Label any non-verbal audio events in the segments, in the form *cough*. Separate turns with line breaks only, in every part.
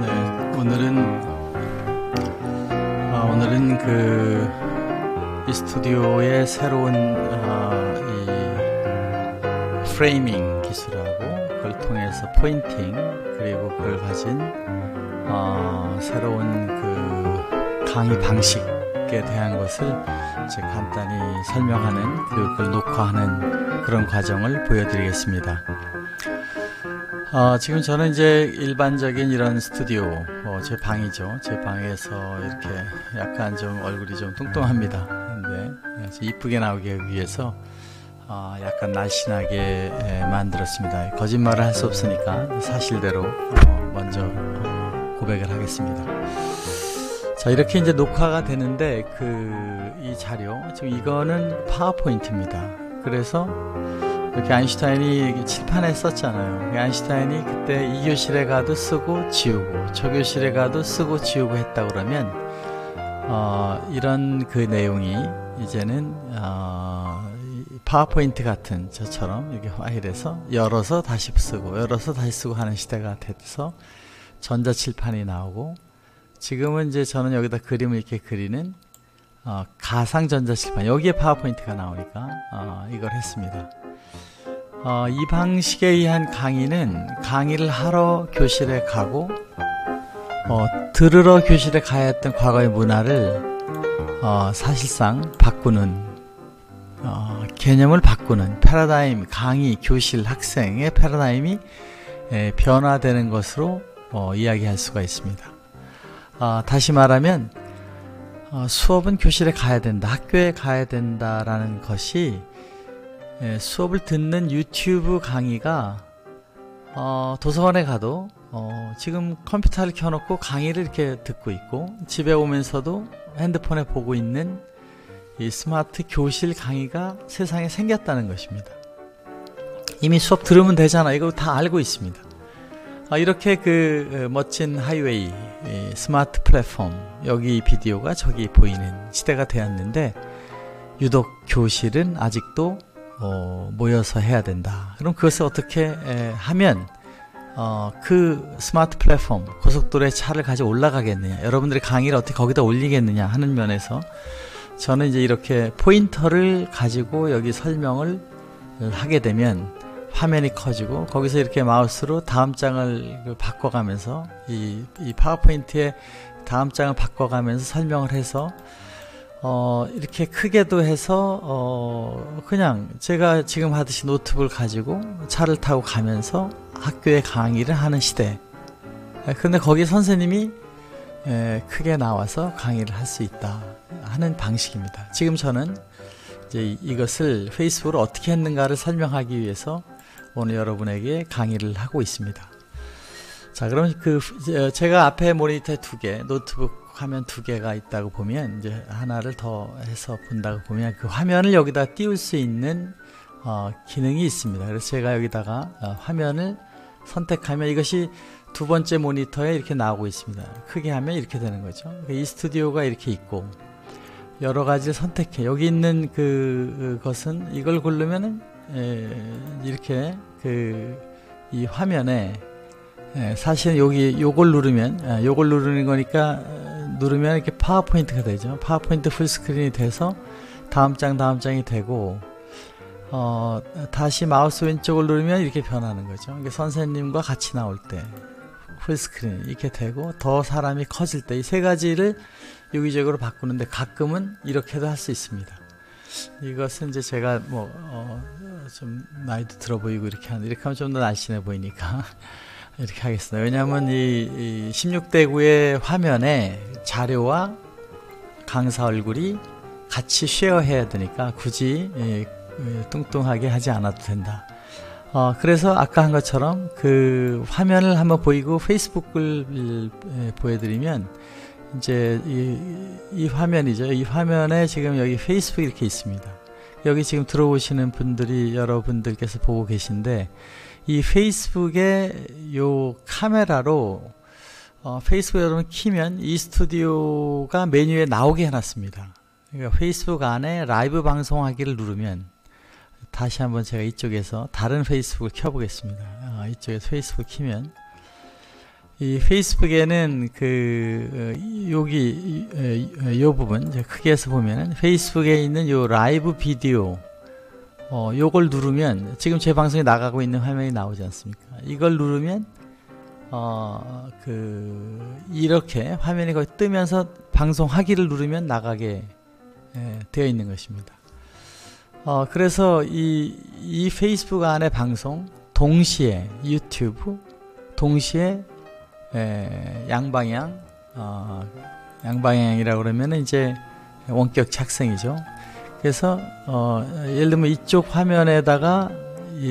네, 오늘은 아, 오늘은 그 eStudio의 새로운 아, 이 framing 기술하고 그걸 통해서 pointing 그리고 그걸 가진 어, 새로운 그 강의 방식에 대한 것을 이제 간단히 설명하는 그걸 녹화하는 그런 과정을 보여드리겠습니다. 어, 지금 저는 이제 일반적인 이런 스튜디오, 어, 제 방이죠. 제 방에서 이렇게 약간 좀 얼굴이 좀 뚱뚱합니다. 근데 이쁘게 나오기 위해서 어, 약간 날씬하게 에, 만들었습니다. 거짓말을 할 수 없으니까 사실대로 어, 먼저 어, 고백을 하겠습니다. 자 이렇게 이제 녹화가 되는데 그 이 자료 지금 이거는 파워포인트입니다. 그래서 이렇게 아인슈타인이 칠판에 썼잖아요. 아인슈타인이 그때 이 교실에 가도 쓰고 지우고 저 교실에 가도 쓰고 지우고 했다 그러면 어, 이런 그 내용이 이제는 어, 파워포인트 같은 저처럼 이렇게 파일에서 열어서 다시 쓰고 열어서 다시 쓰고 하는 시대가 돼서 전자칠판이 나오고 지금은 이제 저는 여기다 그림을 이렇게 그리는 어, 가상 전자칠판 여기에 파워포인트가 나오니까 어, 이걸 했습니다. 어, 이 방식에 의한 강의는 강의를 하러 교실에 가고 어, 들으러 교실에 가야 했던 과거의 문화를 어, 사실상 바꾸는 어, 개념을 바꾸는 패러다임 강의 교실 학생의 패러다임이 에, 변화되는 것으로 어, 이야기할 수가 있습니다. 어, 다시 말하면 어, 수업은 교실에 가야 된다, 학교에 가야 된다라는 것이 에, 수업을 듣는 유튜브 강의가 어, 도서관에 가도 어, 지금 컴퓨터를 켜놓고 강의를 이렇게 듣고 있고 집에 오면서도 핸드폰에 보고 있는 이 스마트 교실 강의가 세상에 생겼다는 것입니다. 이미 수업 들으면 되잖아. 이거 다 알고 있습니다. 아, 이렇게 그 멋진 하이웨이 스마트 플랫폼 여기 비디오가 저기 보이는 시대가 되었는데 유독 교실은 아직도 어, 모여서 해야 된다. 그럼 그것을 어떻게 에, 하면 어, 그 스마트 플랫폼 고속도로에 차를 가지고 올라가겠느냐 여러분들의 강의를 어떻게 거기다 올리겠느냐 하는 면에서 저는 이제 이렇게 포인터를 가지고 여기 설명을 하게 되면 화면이 커지고 거기서 이렇게 마우스로 다음 장을 그 바꿔가면서 이, 이 파워포인트에 다음 장을 바꿔가면서 설명을 해서 어, 이렇게 크게도 해서 어, 그냥 제가 지금 하듯이 노트북을 가지고 차를 타고 가면서 학교에 강의를 하는 시대. 근데 거기 선생님이 에, 크게 나와서 강의를 할 수 있다 하는 방식입니다. 지금 저는 이제 이것을 페이스북으로 어떻게 했는가를 설명하기 위해서 오늘 여러분에게 강의를 하고 있습니다. 자, 그럼 그 제가 앞에 모니터 두 개, 노트북 화면 두 개가 있다고 보면 이제 하나를 더 해서 본다고 보면 그 화면을 여기다 띄울 수 있는 어, 기능이 있습니다. 그래서 제가 여기다가 어, 화면을 선택하면 이것이 두 번째 모니터에 이렇게 나오고 있습니다. 크게 하면 이렇게 되는 거죠. 그러니까 eStudio가 이렇게 있고 여러 가지를 선택해. 여기 있는 그, 것은 이걸 고르면은 이렇게 그 이 화면에 사실 여기 요걸 누르면 요걸 누르는 거니까 누르면 이렇게 파워포인트가 되죠. 파워포인트 full screen이 돼서 다음 장 다음 장이 되고 어, 다시 마우스 왼쪽을 누르면 이렇게 변하는 거죠. 이게 선생님과 같이 나올 때 풀스크린 이렇게 되고 더 사람이 커질 때 이 세 가지를 유기적으로 바꾸는데 가끔은 이렇게도 할 수 있습니다. 이것은 이제 제가 뭐, 어, 좀 나이도 들어 보이고 이렇게 하는, 이렇게 하면 좀 더 날씬해 보이니까 *laughs* 이렇게 하겠습니다. 왜냐하면 이, 이 16대9의 화면에 자료와 강사 얼굴이 같이 쉐어해야 되니까 굳이 예, 뚱뚱하게 하지 않아도 된다. 어, 그래서 아까 한 것처럼 그 화면을 한번 보이고 페이스북을 보여드리면 이제 이, 이 화면이죠. 이 화면에 지금 여기 페이스북 이렇게 있습니다. 여기 지금 들어오시는 분들이 여러분들께서 보고 계신데 이 페이스북의 요 카메라로 어, 페이스북 여러분 키면 이 스튜디오가 메뉴에 나오게 해놨습니다. 그러니까 페이스북 안에 라이브 방송하기를 누르면 다시 한번 제가 이쪽에서 다른 페이스북을 켜보겠습니다. 아, 이쪽에서 페이스북 키면 이 페이스북에는 그 어, 여기 이, 부분 크게 해서 보면은 페이스북에 있는 요 라이브 비디오 어 요걸 누르면 지금 제 방송에 나가고 있는 화면이 나오지 않습니까? 이걸 누르면 어 그 이렇게 화면이 거의 뜨면서 방송하기를 누르면 나가게 예, 되어 있는 것입니다. 어 그래서 이, 이 페이스북 안에 방송 동시에 유튜브 동시에 에, 양방향 어, 양방향이라고 그러면 이제 원격 착생이죠. 그래서 어, 예를 들면 이쪽 화면에다가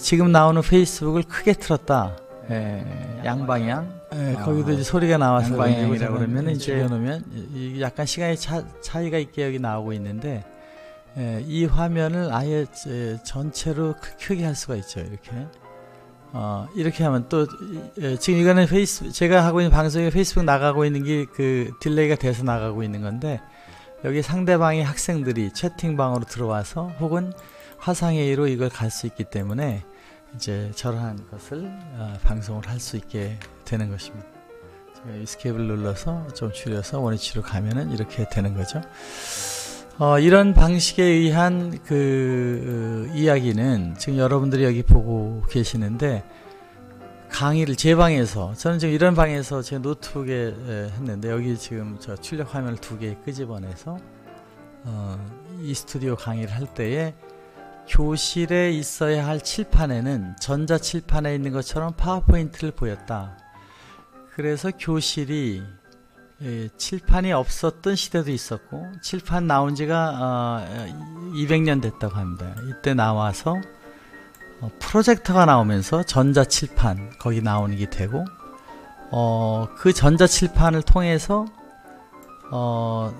지금 나오는 페이스북을 크게 틀었다. 에, 양방향. 에, 아, 거기도 이제 소리가 나와서 양방향이라고 그러면 이제 놓으면 약간 시간의 차, 차이가 있게 여기 나오고 있는데 에, 이 화면을 아예 전체로 크게 할 수가 있죠. 이렇게. 어, 이렇게 하면 또 예, 지금 이거는 페이스 제가 하고 있는 방송에 페이스북 나가고 있는 게 그 delay가 돼서 나가고 있는 건데 여기 상대방의 학생들이 채팅방으로 들어와서 혹은 화상회의로 이걸 갈 수 있기 때문에 이제 저러한 것을 어, 방송을 할 수 있게 되는 것입니다. 제가 escape를 눌러서 좀 줄여서 원위치로 가면은 이렇게 되는 거죠. 어, 이런 방식에 의한 그 어, 이야기는 지금 여러분들이 여기 보고 계시는데 강의를 제 방에서 저는 지금 이런 방에서 제 노트북에 했는데 여기 지금 저 출력 화면을 두 개 끄집어내서 어, 이 스튜디오 강의를 할 때에 교실에 있어야 할 칠판에는 전자 칠판에 있는 것처럼 파워포인트를 보였다. 그래서 교실이 예, 칠판이 없었던 시대도 있었고 칠판 나온 지가 어, 200년 됐다고 합니다. 이때 나와서 어, 프로젝터가 나오면서 전자 칠판 거기 나오는 게 되고 어, 그 전자 칠판을 통해서 어,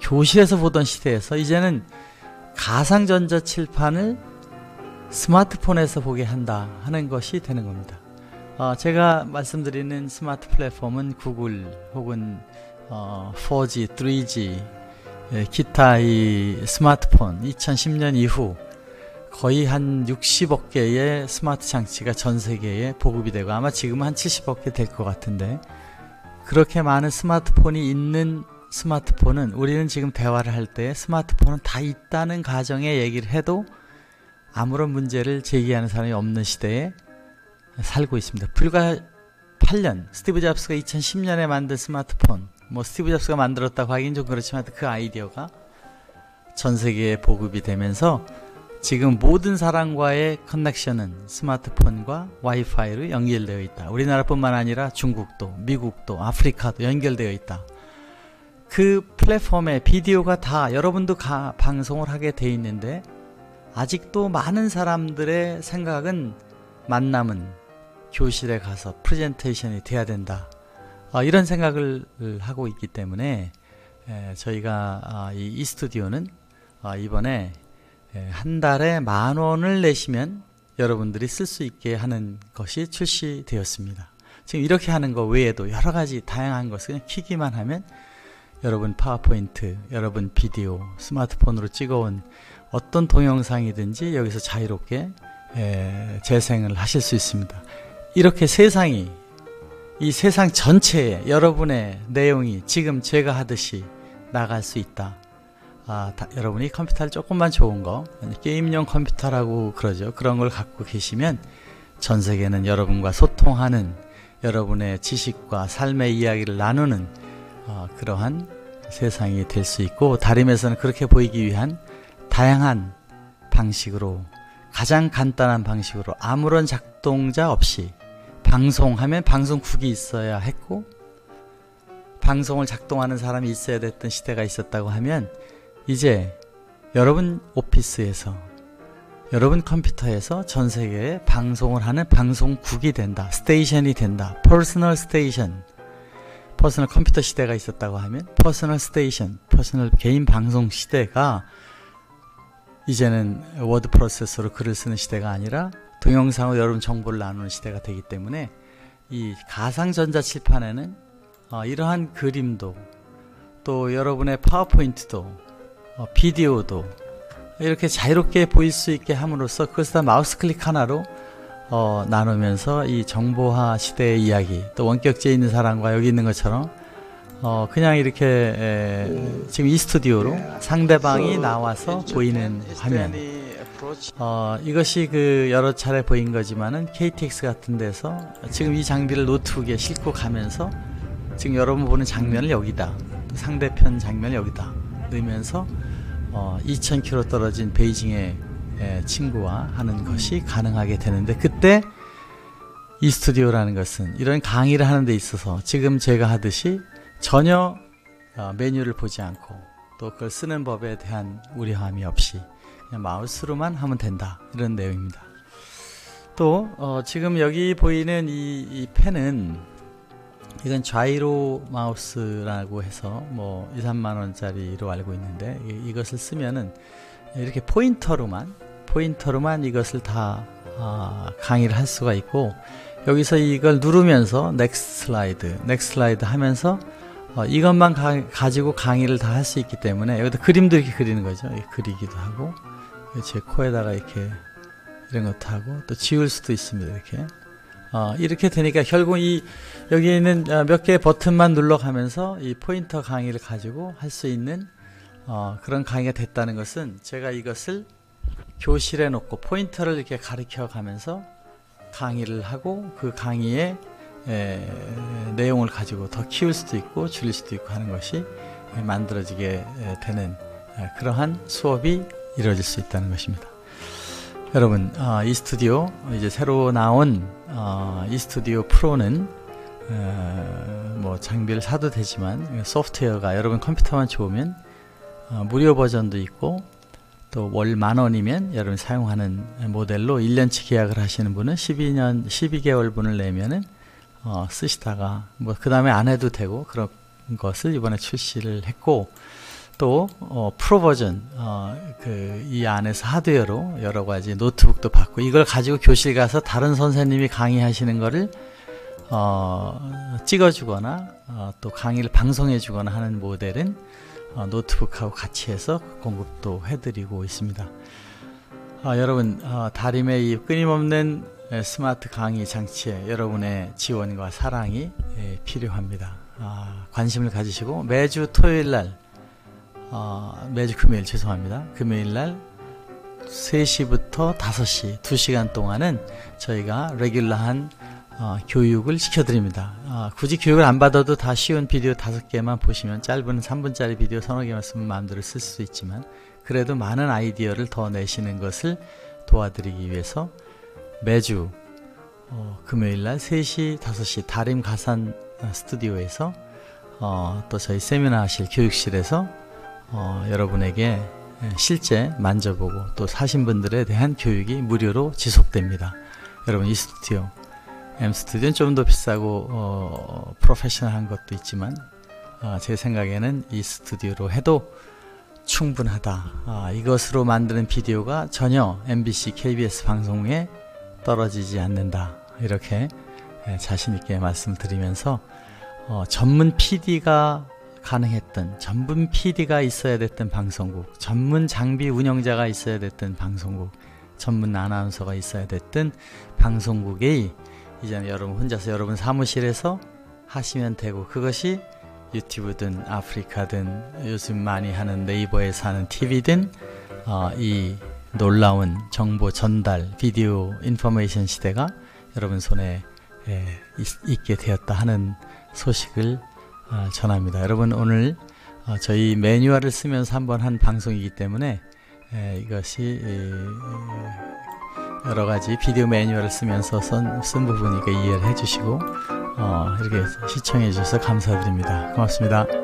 교실에서 보던 시대에서 이제는 가상 전자 칠판을 스마트폰에서 보게 한다 하는 것이 되는 겁니다. 어, 제가 말씀드리는 스마트 플랫폼은 구글 혹은 어, 4G, 3G, 예, 기타 이 스마트폰 2010년 이후 거의 한 60억 개의 스마트 장치가 전 세계에 보급이 되고 아마 지금은 한 70억 개 될 것 같은데 그렇게 많은 스마트폰이 있는 스마트폰은 우리는 지금 대화를 할 때 스마트폰은 다 있다는 가정에 얘기를 해도 아무런 문제를 제기하는 사람이 없는 시대에 살고 있습니다. 불과 8년 스티브 잡스가 2010년에 만든 스마트폰 뭐 스티브 잡스가 만들었다고 하긴 좀 그렇지만 그 아이디어가 전 세계에 보급이 되면서 지금 모든 사람과의 connection은 스마트폰과 와이파이로 연결되어 있다. 우리나라뿐만 아니라 중국도, 미국도, 아프리카도 연결되어 있다. 그 플랫폼에 비디오가 다 여러분도 가, 방송을 하게 돼 있는데 아직도 많은 사람들의 생각은 만남은 교실에 가서 프레젠테이션이 돼야 된다. 어, 이런 생각을 하고 있기 때문에 에, 저희가 아, 이, 이 스튜디오는 아, 이번에 에, 한 달에 만 원을 내시면 여러분들이 쓸 수 있게 하는 것이 출시되었습니다. 지금 이렇게 하는 것 외에도 여러 가지 다양한 것을 그냥 키기만 하면 여러분 파워포인트, 여러분 비디오, 스마트폰으로 찍어온 어떤 동영상이든지 여기서 자유롭게 에, 재생을 하실 수 있습니다. 이렇게 세상이 이 세상 전체에 여러분의 내용이 지금 제가 하듯이 나갈 수 있다. 아, 다, 여러분이 컴퓨터를 조금만 좋은 거, 게임용 컴퓨터라고 그러죠. 그런 걸 갖고 계시면 전 세계는 여러분과 소통하는 여러분의 지식과 삶의 이야기를 나누는 어, 그러한 세상이 될 수 있고 다림에서는 그렇게 보이기 위한 다양한 방식으로 가장 간단한 방식으로 아무런 작동자 없이 방송하면 방송국이 있어야 했고 방송을 작동하는 사람이 있어야 됐던 시대가 있었다고 하면 이제 여러분 오피스에서 여러분 컴퓨터에서 전 세계에 방송을 하는 방송국이 된다. station이 된다. personal station. 퍼스널 컴퓨터 시대가 있었다고 하면 personal station, personal 개인 방송 시대가 이제는 워드 프로세서로 글을 쓰는 시대가 아니라 동영상으로 여러분 정보를 나누는 시대가 되기 때문에 이 가상전자 칠판에는 어, 이러한 그림도 또 여러분의 파워포인트도 어, 비디오도 이렇게 자유롭게 보일 수 있게 함으로써 그것을 다 마우스 클릭 하나로 어, 나누면서 이 정보화 시대의 이야기 또 원격지에 있는 사람과 여기 있는 것처럼 어, 그냥 이렇게 에, 지금 이 스튜디오로 상대방이 나와서 보이는 화면 어, 이것이 그 여러 차례 보인 거지만은 KTX 같은 데서 지금 이 장비를 노트북에 싣고 가면서 지금 여러분 보는 장면을 여기다 상대편 장면을 여기다 넣으면서 어, 2,000km 떨어진 베이징의 에, 친구와 하는 것이 가능하게 되는데 그때 이 스튜디오라는 것은 이런 강의를 하는 데 있어서 지금 제가 하듯이 전혀 어, 메뉴를 보지 않고 또 그걸 쓰는 법에 대한 우려함이 없이 그냥 마우스로만 하면 된다. 이런 내용입니다. 또 어, 지금 여기 보이는 이, 이 펜은 이건 좌이로 마우스라고 해서 뭐 2, 3만 원짜리로 알고 있는데 이, 것을 쓰면은 이렇게 포인터로만 포인터로만 이것을 다 아, 강의를 할 수가 있고 여기서 이걸 누르면서 next slide next slide 하면서 어, 이것만 가, 지고 강의를 다 할 수 있기 때문에 여기다 그림도 이렇게 그리는 거죠. 그리기도 하고 제 코에다가 이렇게 이런 것도 하고 또 지울 수도 있습니다 이렇게. 어, 이렇게 되니까 결국 이 여기 있는 어, 몇 개의 버튼만 눌러가면서 이 포인터 강의를 가지고 할 수 있는 어, 그런 강의가 됐다는 것은 제가 이것을 교실에 놓고 포인터를 이렇게 가르쳐 가면서 강의를 하고 그 강의의 에, 내용을 가지고 더 키울 수도 있고 줄일 수도 있고 하는 것이 만들어지게 되는 그러한 수업이 이루어질 수 있다는 것입니다. 여러분, 어, 이 스튜디오 이제 새로 나온 어, 이 스튜디오 프로는 어, 뭐 장비를 사도 되지만 소프트웨어가 여러분 컴퓨터만 좋으면 어, 무료 버전도 있고 또 월 만 원이면 여러분 사용하는 모델로 1년치 계약을 하시는 분은 12년 12개월 분을 내면은 어, 쓰시다가 뭐 그 다음에 안 해도 되고 그런 것을 이번에 출시를 했고 또 어, 프로 버전 어, 그이 안에서 하드웨어로 여러 가지 노트북도 받고 이걸 가지고 교실 가서 다른 선생님이 강의하시는 거를 어, 찍어주거나 어, 또 강의를 방송해주거나 하는 모델은 어, 노트북하고 같이 해서 공급도 해드리고 있습니다. 어, 여러분 어, 다림의 이 끊임없는 스마트 강의 장치에 여러분의 지원과 사랑이 예, 필요합니다. 아, 관심을 가지시고 매주 토요일 날 어, 매주 금요일 죄송합니다. 금요일 날 3시부터 5시 2시간 동안은 저희가 레귤러한 어, 교육을 시켜드립니다. 어, 굳이 교육을 안 받아도 다 쉬운 비디오 5개만 보시면 짧은 3분짜리 비디오 서너 개만 쓰면 마음대로 쓸 수 있지만 그래도 많은 아이디어를 더 내시는 것을 도와드리기 위해서 매주 어, 금요일 날 3시, 5시 다림 가산 스튜디오에서 어, 또 저희 세미나 하실 교육실에서 어, 여러분에게 실제 만져보고 또 사신 분들에 대한 교육이 무료로 지속됩니다. 여러분 이 스튜디오 M 스튜디오는 좀 더 비싸고 어, 프로페셔널한 것도 있지만 어, 제 생각에는 이 스튜디오로 해도 충분하다. 아, 이것으로 만드는 비디오가 전혀 MBC, KBS 방송에 떨어지지 않는다. 이렇게 자신 있게 말씀드리면서 어, 전문 PD가 가능했던 전문 PD가 있어야 됐던 방송국, 전문 장비 운영자가 있어야 됐던 방송국, 전문 아나운서가 있어야 됐던 방송국에 이제는 여러분 혼자서 여러분 사무실에서 하시면 되고 그것이 유튜브든 아프리카든 요즘 많이 하는 네이버에서 하는 TV든 어, 이 놀라운 정보 전달 비디오 인포메이션 시대가 여러분 손에 에, 있, 게 되었다 하는 소식을 어, 전합니다. 여러분 오늘 어, 저희 매뉴얼을 쓰면서 한번 한 방송이기 때문에 이것이 여러 가지 비디오 매뉴얼을 쓰면서 쓴, 쓴 부분이니까 이해를 해주시고 어, 이렇게 시청해 주셔서 감사드립니다. 고맙습니다.